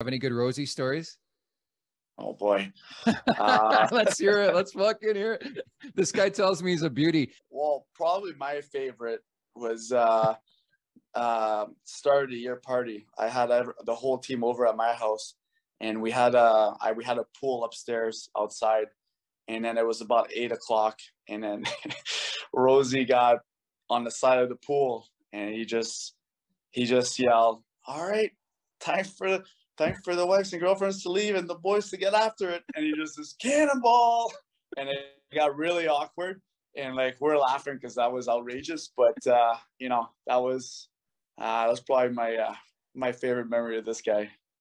Have any good Rosie stories? Oh boy. Uh, Let's hear it. Let's fucking hear it. This guy tells me he's a beauty. well, probably my favorite was uh, uh, start of the year party. I had the whole team over at my house, and we had a I, we had a pool upstairs outside, and then it was about eight o'clock, and then Rosie got on the side of the pool, and he just he just yelled, "All right, time for the time for the wives and girlfriends to leave and the boys to get after it," and he just this cannonball, and it got really awkward, and like we're laughing because that was outrageous, but uh, you know that was uh, that was probably my uh, my favorite memory of this guy.